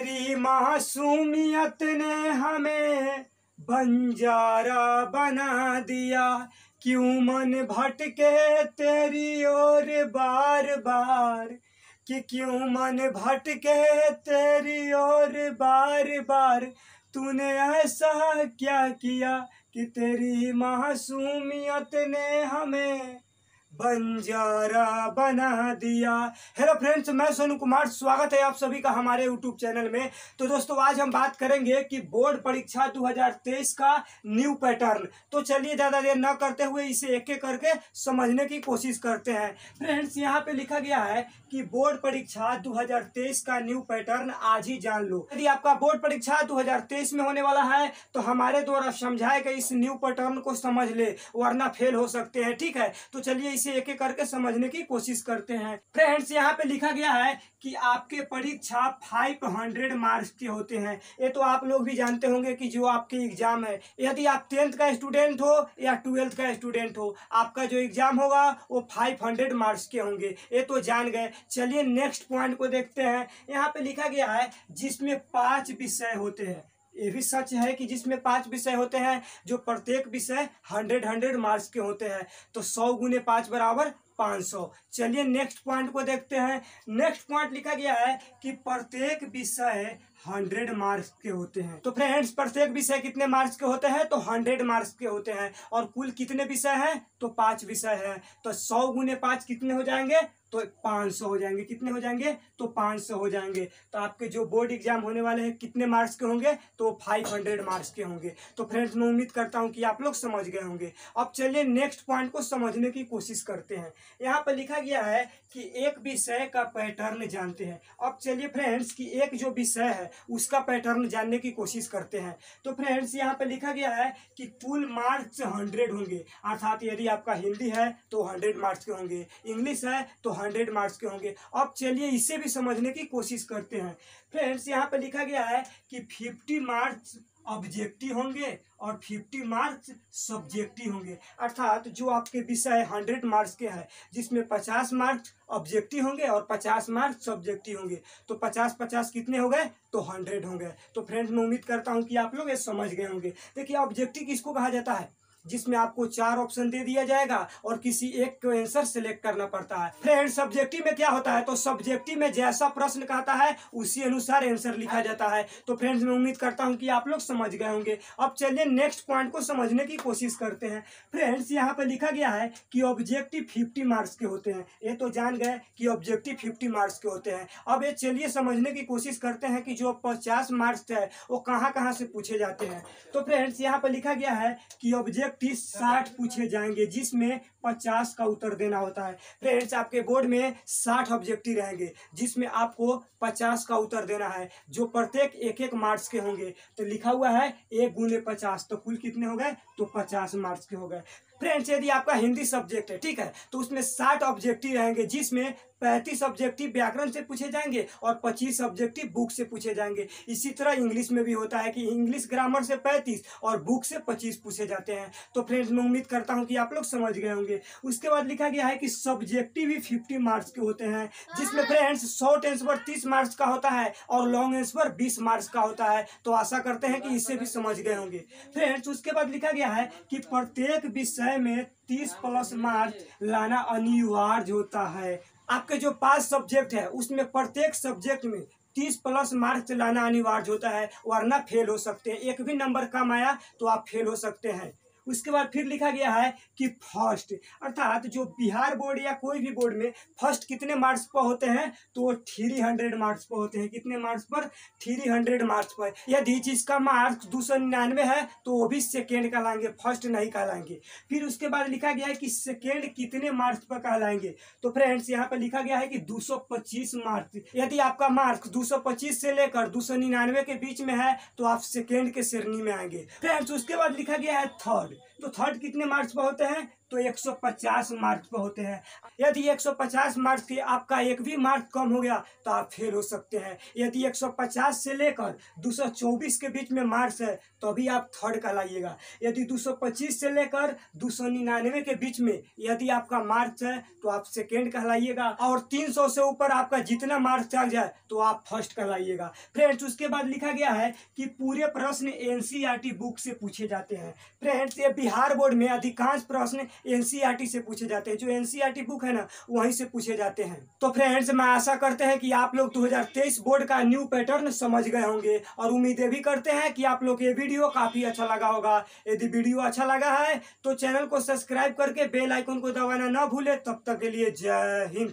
तेरी मासूमियत ने हमें बंजारा बना दिया। क्यों मन भटके तेरी ओर बार बार कि क्यों मन भटके तेरी ओर बार बार तूने ऐसा क्या किया कि तेरी मासूमियत ने हमें बंजारा बना दिया। हेलो फ्रेंड्स मैं सोनू कुमार, स्वागत है आप सभी का हमारे यूट्यूब चैनल में। तो दोस्तों, आज हम बात करेंगे कि बोर्ड परीक्षा 2023 का न्यू पैटर्न तो चलिए ज़्यादा देर न करते हुए इसे एक एक करके समझने की कोशिश करते हैं। फ्रेंड्स यहाँ पे लिखा गया है कि बोर्ड परीक्षा 2023 का न्यू पैटर्न आज ही जान लो। यदि आपका बोर्ड परीक्षा 2023 में होने वाला है तो हमारे द्वारा समझाए गए इस न्यू पैटर्न को समझ ले, वरना फेल हो सकते हैं। ठीक है? तो चलिए इसे एक एक करके समझने की कोशिश करते हैं। फ्रेंड्स, यहाँ पे लिखा गया है कि आपके परीक्षा 500 मार्क्स के होते हैं। ये तो आप लोग भी जानते होंगे कि जो आपके एग्ज़ाम है, यदि आप टेंथ का स्टूडेंट हो या ट्वेल्थ का स्टूडेंट हो, आपका जो एग्ज़ाम होगा, वो 500 मार्क्स के होंगे। ये तो जान गए। चलिए नेक्स्ट पॉइंट को देखते हैं। यहाँ पे लिखा गया है जिसमें पाँच विषय होते हैं। ये भी सच है कि जिसमें पाँच विषय होते हैं, जो प्रत्येक विषय हंड्रेड हंड्रेड मार्क्स के होते हैं तो सौ गुने पाँच बराबर पाँच सौ। चलिए नेक्स्ट पॉइंट को देखते हैं। नेक्स्ट पॉइंट लिखा गया है कि प्रत्येक विषय हंड्रेड मार्क्स के होते हैं। तो फ्रेंड्स प्रत्येक विषय कितने मार्क्स के होते हैं? तो हंड्रेड मार्क्स के होते हैं। और कुल कितने विषय हैं? तो पाँच विषय है। तो सौ गुने पाँच कितने हो जाएँगे? तो पाँच सौ हो जाएँगे। कितने हो जाएँगे? तो पाँच सौ हो जाएँगे। तो आपके जो बोर्ड एग्ज़ाम होने वाले हैं, कितने मार्क्स के होंगे? तो फाइव हंड्रेड मार्क्स के होंगे। तो फ्रेंड्स, मैं उम्मीद करता हूँ कि आप लोग समझ गए होंगे। अब चलिए नेक्स्ट पॉइंट को समझने की कोशिश करते हैं। यहाँ पर लिखा गया है कि एक विषय का पैटर्न जानते हैं। अब चलिए फ्रेंड्स, कि एक जो विषय है उसका पैटर्न जानने की कोशिश करते हैं। तो फ्रेंड्स यहाँ पे लिखा गया है कि कुल मार्क्स हंड्रेड होंगे। अर्थात यदि आपका हिंदी है तो हंड्रेड मार्क्स के होंगे। इंग्लिश है तो हंड्रेड मार्क्स के होंगे। अब चलिए इसे भी समझने की कोशिश करते हैं। फ्रेंड्स यहाँ पे लिखा गया है कि फिफ्टी मार्क्स ऑब्जेक्टिव होंगे और फिफ्टी मार्क्स सब्जेक्टिव होंगे। अर्थात जो आपके विषय हंड्रेड मार्क्स के हैं, जिसमें पचास मार्क्स ऑब्जेक्टिव होंगे और पचास मार्क्स सब्जेक्टिव होंगे। तो पचास पचास कितने हो गए? तो हंड्रेड होंगे गए। तो फ्रेंड्स मैं उम्मीद करता हूँ कि आप लोग ये समझ गए होंगे। देखिए ऑब्जेक्टिव किसको कहा जाता है? जिसमें आपको चार ऑप्शन दे दिया जाएगा और किसी एक को आंसर सिलेक्ट करना पड़ता है। फ्रेंड सब्जेक्टिव में क्या होता है? तो सब्जेक्टिव में जैसा प्रश्न कहता है, उसी अनुसार आंसर लिखा जाता है। तो फ्रेंड्स मैं उम्मीद करता हूँ कि आप लोग समझ गए होंगे। अब चलिए नेक्स्ट पॉइंट को समझने की कोशिश करते हैं। फ्रेंड्स यहाँ पर लिखा गया है कि ऑब्जेक्टिव फिफ्टी मार्क्स के होते हैं। ये तो जान गए कि ऑब्जेक्टिव फिफ्टी मार्क्स के होते हैं। अब ये चलिए समझने की कोशिश करते हैं कि जो पचास मार्क्स है, वो कहाँ कहाँ से पूछे जाते हैं। तो फ्रेंड्स यहाँ पर लिखा गया है कि ऑब्जेक्ट ऑब्जेक्टिव साठ पूछे जाएँगे, जिसमें पचास का उत्तर देना होता है। फ्रेंड्स आपके बोर्ड में साठ ऑब्जेक्टिव रहेंगे, जिसमें आपको पचास का उत्तर देना है, जो प्रत्येक एक एक मार्क्स के होंगे। तो लिखा हुआ है एक गुने पचास तो कुल कितने हो गए? तो पचास मार्क्स के हो गए। फ्रेंड्स यदि आपका हिंदी सब्जेक्ट है ठीक है तो उसमें साठ ऑब्जेक्टिव रहेंगे जिसमें पैंतीस ऑब्जेक्टिव व्याकरण से पूछे जाएँगे और पच्चीस ऑब्जेक्टिव बुक से पूछे जाएँगे। इसी तरह इंग्लिश में भी होता है कि इंग्लिश ग्रामर से पैंतीस और बुक से पच्चीस पूछे जाते हैं। तो फ्रेंड्स मैं उम्मीद करता हूँ कि आप लोग समझ गए होंगे। उसके बाद लिखा गया है कि सब्जेक्टिव भी फिफ्टी मार्क्स के होते हैं जिसमें फ्रेंड्स शॉर्ट आंसर तीस मार्क्स का होता है और लॉन्ग आंसर बीस मार्क्स का होता है। तो आशा करते हैं कि इससे भी समझ गए होंगे। फ्रेंड्स उसके बाद लिखा गया है कि प्रत्येक विषय में तीस प्लस मार्क्स लाना अनिवार्य होता है। आपके जो पाँच सब्जेक्ट है, उसमें प्रत्येक सब्जेक्ट में तीस प्लस मार्क्स लाना अनिवार्य होता है, वरना फेल हो सकते हैं। एक भी नंबर कम आया तो आप फेल हो सकते हैं। उसके बाद फिर लिखा गया है कि फ़र्स्ट। अर्थात जो बिहार बोर्ड या कोई भी बोर्ड में फ़र्स्ट कितने मार्क्स पर होते हैं तो थ्री हंड्रेड मार्क्स पर होते हैं। कितने मार्क्स पर? थ्री हंड्रेड मार्क्स पर। यदि जिसका मार्क्स दो सौ निन्यानवे है तो वो भी सेकेंड कहलाएँगे, फ़र्स्ट नहीं कहलाएँगे। फिर उसके बाद लिखा गया है कि सेकेंड कितने मार्क्स पर कहलाएँगे? तो फ्रेंड्स, यहाँ पर लिखा गया है कि दो सौ पच्चीस मार्क्स। यदि आपका मार्क्स दो सौ पच्चीस से लेकर दो सौ निन्यानवे के बीच में है तो आप सेकेंड के श्रेणी में आएँगे। फ्रेंड्स, उसके बाद लिखा गया है थर्ड। तो थर्ड कितने मार्क्स पर होते हैं? तो 150 मार्क्स पर होते हैं। यदि 150 मार्क्स के आपका एक भी मार्क कम हो गया तो आप फेल हो सकते हैं। यदि 150 से लेकर 224 के बीच में मार्क्स है तो भी आप थर्ड का लाइएगा यदि 225 से लेकर दो सौ निन्यानवे के बीच में यदि आपका मार्क्स है तो आप सेकेंड कहलाइएगा। और 300 से ऊपर आपका जितना मार्क्स आ जाए तो आप फ़र्स्ट कहलाइएगा। फ्रेंड्स, उसके बाद लिखा गया है कि पूरे प्रश्न एनसीईआरटी बुक से पूछे जाते हैं। फ्रेंड्स, ये बिहार बोर्ड में अधिकांश प्रश्न एनसीईआरटी से पूछे जाते हैं। जो एनसीईआरटी बुक है ना, वहीं से पूछे जाते हैं। तो फ्रेंड्स, मैं आशा करते हैं कि आप लोग 2023 बोर्ड का न्यू पैटर्न समझ गए होंगे और उम्मीदें भी करते हैं कि आप लोग ये वीडियो काफ़ी अच्छा लगा होगा। यदि वीडियो अच्छा लगा है तो चैनल को सब्सक्राइब करके बेल आइकन को दबाना ना भूले। तब तक के लिए जय हिंद।